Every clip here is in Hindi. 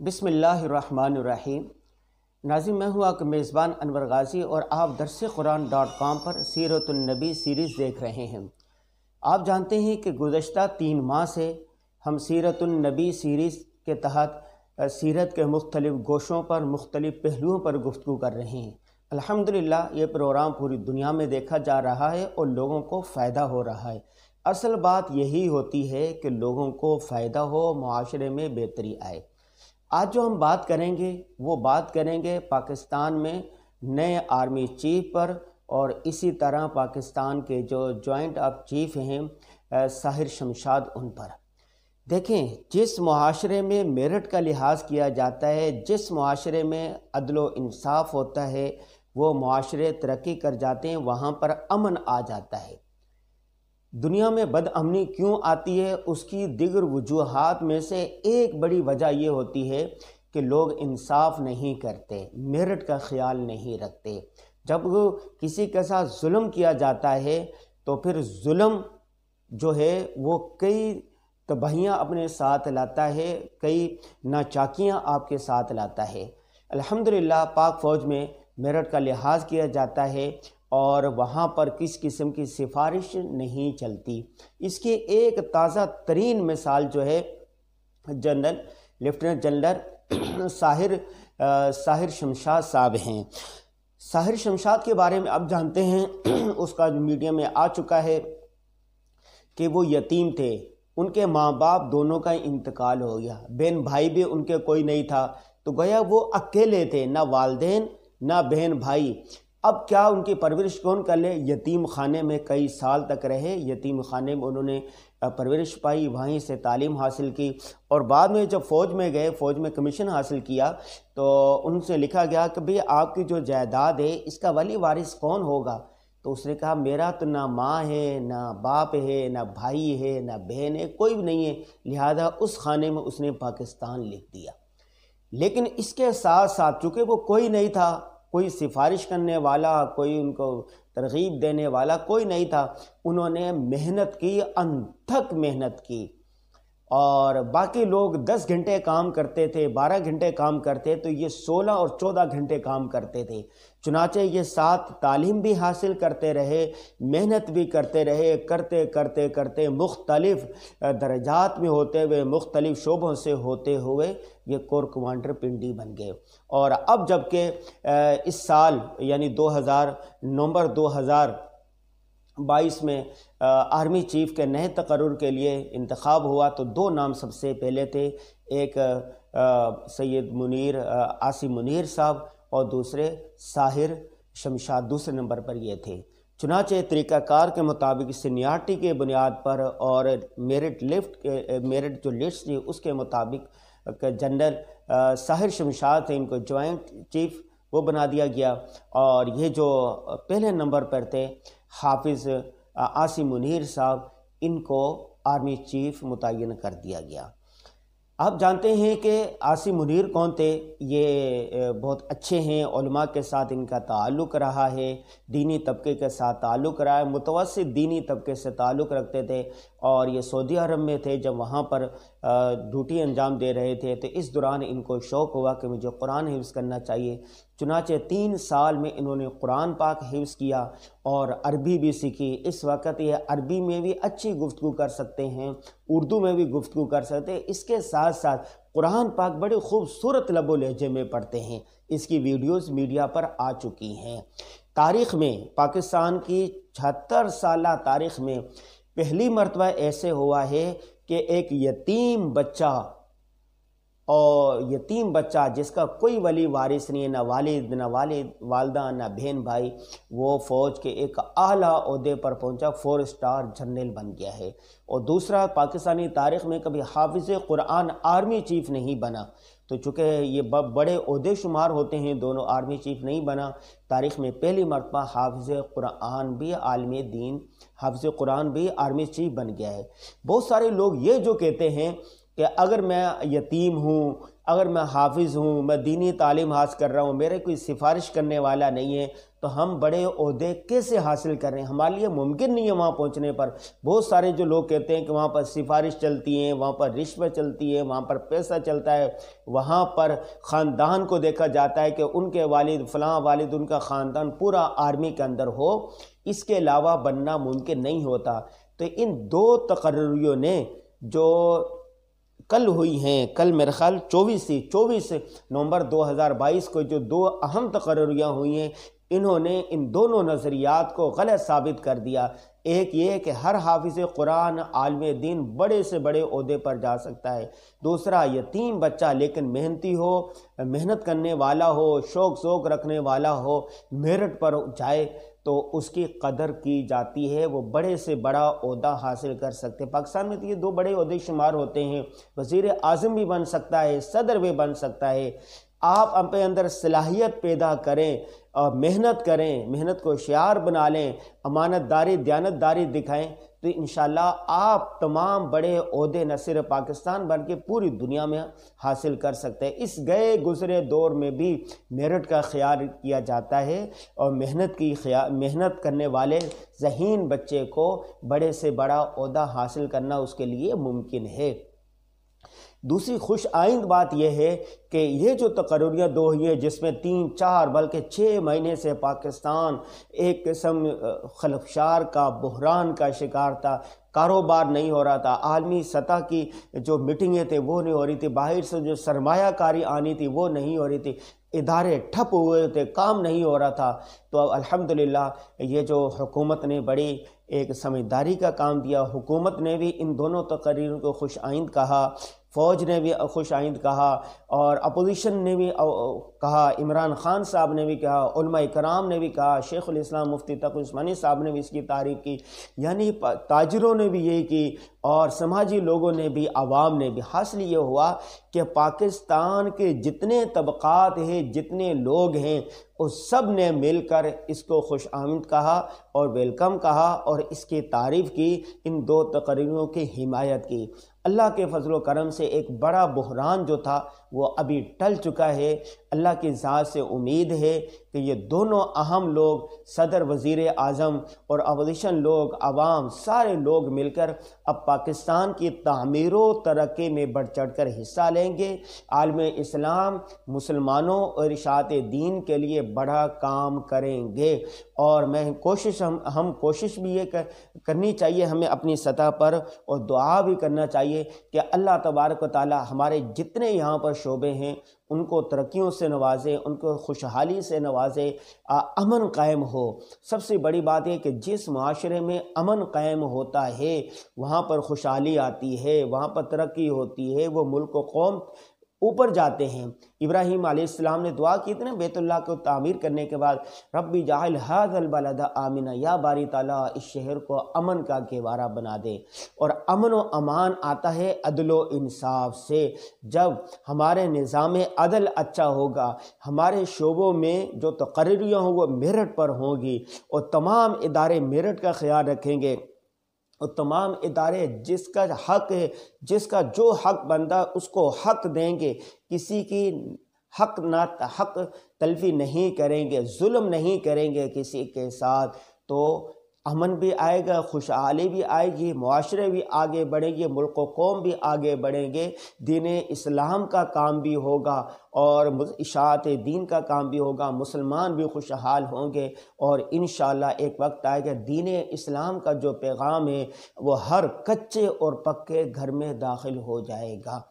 बिसमीम नाजिम, मैं हूँ आपका मेज़बान अनवर गाज़ी और आप दरस कुरान डॉट कॉम पर सीरतुलनबी सीरीज़ देख रहे हैं। आप जानते हैं कि गुज्त तीन माह से हम सीरतुलनबी सीरीज़ के तहत सीरत के मुख्तलिफ़ गोशों पर, मुख्तलिफ़ पहलुओं पर गुफ्तु कर रहे हैं। अल्हम्दुलिल्लाह, ये प्रोग्राम पूरी दुनिया में देखा जा रहा है और लोगों को फ़ायदा हो रहा है। असल बात यही होती है कि लोगों को फ़ायदा हो, माशरे में बेहतरी आए। आज जो हम बात करेंगे, वो बात करेंगे पाकिस्तान में नए आर्मी चीफ पर और इसी तरह पाकिस्तान के जो जॉइंट ऑफ़ चीफ हैं साहिर शमशाद उन पर। देखें, जिस माशरे में मेरिट का लिहाज किया जाता है, जिस माशरे में अदलो इंसाफ होता है, वो माशरे तरक्की कर जाते हैं, वहाँ पर अमन आ जाता है। दुनिया में बदअमनी क्यों आती है? उसकी दिगर वजूहत में से एक बड़ी वजह यह होती है कि लोग इंसाफ नहीं करते मेरिट का ख्याल नहीं रखते। जब किसी के साथ जुल्म किया जाता है तो फिर जुल्म जो है, वो कई तबाहियाँ अपने साथ लाता है, कई नाचाकियाँ आपके साथ लाता है। अल्हम्दुलिल्लाह, पाक फ़ौज में मेरठ का लिहाज किया जाता है। और वहाँ पर किस किस्म की सिफारिश नहीं चलती। इसकी एक ताज़ा तरीन मिसाल जो है, general, lieutenant general Sahir Sahir Shamshad साहब हैं। साहिर शमशाद के बारे में अब जानते हैं, उसका मीडिया में आ चुका है कि वो यतीम थे। उनके माँ बाप दोनों का इंतकाल हो गया। बहन भाई भी उनके कोई नहीं था। तो गया वो अकेले थे, ना वालदेन, ना बहन भाई अब क्या उनकी परवरिश कौन कर ले? यतीम खाने में कई साल तक रहे। यतीम खाने में उन्होंने परवरिश पाई, वहीं से तालीम हासिल की और बाद में जब फ़ौज में गए, फ़ौज में कमीशन हासिल किया तो उनसे लिखा गया कि भाई, आपकी जो जायदाद है, इसका वली वारिस कौन होगा? तो उसने कहा, मेरा तो ना माँ है, ना बाप है, ना भाई है, ना बहन है, कोई भी नहीं है। लिहाजा उस खाने में उसने पाकिस्तान लिख दिया। लेकिन इसके साथ साथ चूँकि वो कोई नहीं था कोई सिफारिश करने वाला, कोई उनको तरगीब देने वाला कोई नहीं था। उन्होंने मेहनत की अनथक मेहनत की। और बाकी लोग 10 घंटे काम करते थे 12 घंटे काम करते तो ये 16 और 14 घंटे काम करते थे। चुनाचे ये साथ तालीम भी हासिल करते रहे, मेहनत भी करते रहे, करते करते करते मुख्तलिफ़ दर्जात में होते हुए, मुख्तलिफ़ शोबों से होते हुए ये कोर कमांडर पिंडी बन गए। और अब जबकि इस साल, यानी 2000 नवंबर 2022 में आर्मी चीफ के नए तकर्र के लिए इंतखब हुआ तो दो नाम सबसे पहले थे। एक सैयद मुनीर आसिम मुनीर साहब और दूसरे साहिर शमशाद, दूसरे नंबर पर ये थे। चुनाचे तरीक़ाकार के मुताबिक सीनियारिटी के बुनियाद पर और मेरिट लिफ्ट के मेरिट जो लिस्ट थी, उसके मुताबिक जनरल साहिर शमशाद थे, इनको जॉइंट चीफ वो बना दिया गया। और ये जो पहले नंबर पर थे, हाफिज़ आसिम मुनीर साहब, इनको आर्मी चीफ मुतन कर दिया गया। आप जानते हैं कि आसिम मुनीर कौन थे? ये बहुत अच्छे हैं के साथ इनका ताल्लुक़ रहा है, दीनी तबके के साथ ताल्लुक़ रहा है मुतवस दीनी तबके से ताल्लुक़ रखते थे और ये सऊदी अरब में थे, जब वहाँ पर ड्यूटी अंजाम दे रहे थे तो इस दौरान इनको शौक़ हुआ कि मुझे कुरान हिफ्ज़ करना चाहिए। चुनाचे तीन साल में इन्होंने कुरान पाक हिफ्स किया और अरबी भी सीखी। इस वक्त ये अरबी में भी अच्छी गुफ्तु कर सकते हैं, उर्दू में भी गुफ्तु कर सकते हैं। इसके साथ साथ कुरान पाक बड़े खूबसूरत लबो लहजे में पढ़ते हैं। इसकी वीडियोस मीडिया पर आ चुकी हैं। तारीख़ में, पाकिस्तान की छहत्तर साल तारीख़ में पहली मरतबा ऐसे हुआ है कि एक यतीम बच्चा और यतीम बच्चा जिसका कोई वली वारिस नहीं है, ना वालिद ना वालिद, वालदा, ना बहन भाई, वो फ़ौज के एक आला अहदे पर पहुँचा, फोर स्टार जनरल बन गया है। और दूसरा, पाकिस्तानी तारीख़ में कभी हाफिज़ कुरान आर्मी चीफ़ नहीं बना। तो चूँकि ये बड़े अहदे शुमार होते हैं, दोनों आर्मी चीफ़ नहीं बना, तारीख़ में पहली मरतबा हाफिज़ कुरान भी आलम दीन, हाफिज़ कुरान भी आर्मी चीफ़ बन गया है। बहुत सारे लोग ये जो कहते हैं कि अगर मैं यतीम हूँ, अगर मैं हाफिज़ हूँ, मैं दीनी तालीम हासिल कर रहा हूँ, मेरे कोई सिफारिश करने वाला नहीं है तो हम बड़े अहदे कैसे हासिल कर रहे हैं? हमारे लिए मुमकिन नहीं है वहाँ पहुँचने पर। बहुत सारे जो लोग कहते हैं कि वहाँ पर सिफारिश चलती है, वहाँ पर रिश्वत चलती है, वहाँ पर पैसा चलता है। वहाँ पर ख़ानदान को देखा जाता है कि उनके वालिद, फ़लाँ वालिद, उनका ख़ानदान पूरा आर्मी के अंदर हो। इसके अलावा बनना मुमकिन नहीं होता। तो इन दो तकर्रियों ने जो कल हुई हैं। कल मेरे ख्याल चौबीस थी। चौबीस नवंबर 2022 को जो दो अहम तकर्रियाँ हुई हैं, इन्होंने इन दोनों नज़रियात को गलत साबित कर दिया। एक ये कि हर हाफिज कुरान आलम दीन बड़े से बड़े अहदे पर जा सकता है। दूसरा, यतीम बच्चा लेकिन मेहनती हो, मेहनत करने वाला हो शौक शौक रखने वाला हो, मेरठ पर जाए तो उसकी कदर की जाती है। वो बड़े से बड़ा अहदा हासिल कर सकते हैं। पाकिस्तान में तो ये दो बड़े अहदे शुमार होते हैं। वज़ी अजम भी बन सकता है, सदर भी बन सकता है। आप अपने अंदर सलाहियत पैदा करें और मेहनत करें, मेहनत को शार बना लें, अमानतदारी, दयानतदारी दिखाएँ तो इन आप तमाम बड़े अहदे न सिर्फ़ पाकिस्तान बल्कि पूरी दुनिया में हासिल कर सकते हैं। इस गए गुजरे दौर में भी मेरिट का ख्याल किया जाता है और मेहनत की मेहनत करने वाले जहीन बच्चे को बड़े से बड़ा अहदा हासिल करना उसके लिए मुमकिन है। दूसरी खुश आइंद बात यह है कि ये जो तकरियाँ दो हुई हैं, जिसमें तीन, चार, बल्कि छः महीने से पाकिस्तान एक किस्म खलफशार का, बहरान का शिकार था। कारोबार नहीं हो रहा था। आलमी सतह की जो मीटिंगें थे, वो नहीं हो रही थी। बाहर से जो सरमाकारी आनी थी, वो नहीं हो रही थी। इदारे ठप हुए थे, काम नहीं हो रहा था। तो अब अल्हम्दुलिल्लाह, ये जो हुकूमत ने बड़ी एक समझदारी का काम दिया। हुकूमत ने भी इन दोनों तकरीरों को खुश आइंद कहा। फ़ौज ने भी खुश आइंद कहा और अपोजिशन ने भी कहा, इमरान ख़ान साहब ने भी कहा कराम ने भी कहा शेख़ुलस्लाम मुफ्ती तक उस्मानी साहब ने भी इसकी तारीफ़ की। यानी ताजरों ने भी यही की और समाजी लोगों ने भी, आवाम ने भी। हासिल ये हुआ कि पाकिस्तान के जितने तबक़ात हैं, जितने लोग हैं, उस सबने मिलकर इसको खुश आमद कहा और वेलकम कहा और इसकी तारीफ़ की, इन दो तकरीरों की हिमायत की। अल्लाह के फजल करम से एक बड़ा बहरान जो था वो अभी टल चुका है। अल्लाह की ज़ात से उम्मीद है कि ये दोनों अहम लोग सदर वज़ी अज़म और अपोजिशन लोग आवाम सारे लोग मिलकर अब पाकिस्तान की तमीर तरक्की में बढ़ चढ़ कर हिस्सा लेंगे। आलम इस्लाम मुसलमानों और इशात दीन के लिए बड़ा काम करेंगे। और मैं कोशिश हम हम कोशिश भी ये कर, करनी चाहिए हमें अपनी सतह पर और दुआ भी करना चाहिए। कि अल्लाह तबारक ताली हमारे जितने यहाँ पर शोबे हैं, उनको तरक्यों से नवाजे, उनको खुशहाली से नवाजे अमन कायम हो। सबसे बड़ी बात है कि जिस माशरे में अमन कायम होता है, वहाँ पर खुशहाली आती है, वहाँ पर तरक्की होती है, वो मुल्क कौम ऊपर जाते हैं। इब्राहिम आसमाम ने दुआ की थी बैतुल्ला को तामीर करने के बाद, रब्बी जाहिल हाजलबलदा आमिना, या बारी ताला, इस शहर को अमन का गेवारा बना दे। और अमन व अमान आता है अदल इंसाफ से। जब हमारे निज़ाम अदल अच्छा होगा, हमारे शोबों में जो तकर्रियाँ हों, वो मेरठ पर होंगी और तमाम इदारे मेरठ का ख्याल रखेंगे। और तमाम इदारे जिसका हक है, जिसका जो हक बनता है उसको हक देंगे, किसी की हक ना हक तलफी नहीं करेंगे, जुल्म नहीं करेंगे किसी के साथ तो अमन भी आएगा, खुशहाली भी आएगी माशरे भी आगे बढ़ेंगे, मुल्क कौम भी आगे बढ़ेंगे दीन इस्लाम का काम भी होगा और इशात दीन का काम भी होगा, मुसलमान भी खुशहाल होंगे और इन एक वक्त आएगा दीन इस्लाम का जो पैगाम है, वो हर कच्चे और पक्के घर में दाखिल हो जाएगा।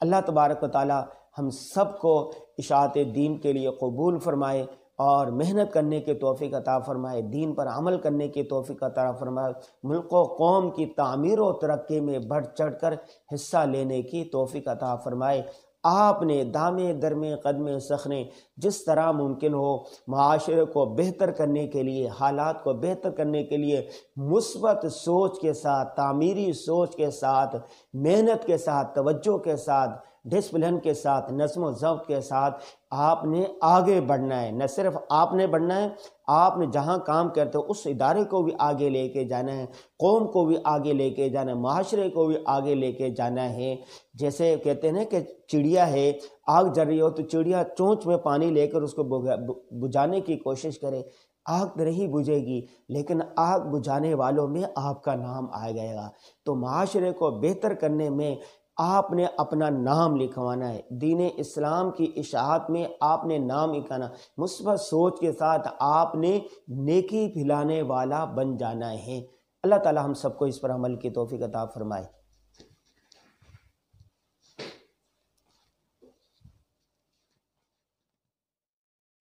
अल्लाह तबारक ताली हम सबको इशात दीन के लिए कबूल फरमाए। और मेहनत करने के तोफ़ी अता फ़रमाए, दीन पर अमल करने की तोफ़ी अता फ़रमाए, मुल्क कौम की तमीर व तरक्की में बढ़ चढ़ कर हिस्सा लेने की तोफ़ी अता फ़रमाए। आपने दामे, दरमे, कदम, सखने जिस तरह मुमकिन हो माशरे को बेहतर करने के लिए, हालात को बेहतर करने के लिए मुस्बत सोच के साथ, तामीरी सोच के साथ, मेहनत के साथ, तवज्जो के साथ डिसिप्लिन के साथ नज्म ज़ब्त के साथ आपने आगे बढ़ना है। न सिर्फ़ आपने बढ़ना है, आपने जहाँ काम करते हो उस इदारे को भी आगे लेके जाना है, कौम को भी आगे लेके जाना है, माशरे को भी आगे लेके जाना है। जैसे कहते हैं कि चिड़िया है, आग जल रही हो तो चिड़िया चोंच में पानी लेकर उसको बुझाने की कोशिश करे। आग नहीं बुझेगी, लेकिन आग बुझाने वालों में आपका नाम आ जाएगा। तो माशरे को बेहतर करने में आपने अपना नाम लिखवाना है। दीन इस्लाम की इशात में आपने नाम लिखाना। मुस्बत सोच के साथ आपने नेकी फैलाने वाला बन जाना है। अल्लाह ताला हम सबको इस पर अमल की तोफ़ी अता फरमाए।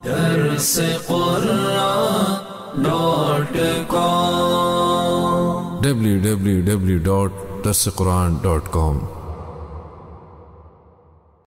दरस www.dasquran.com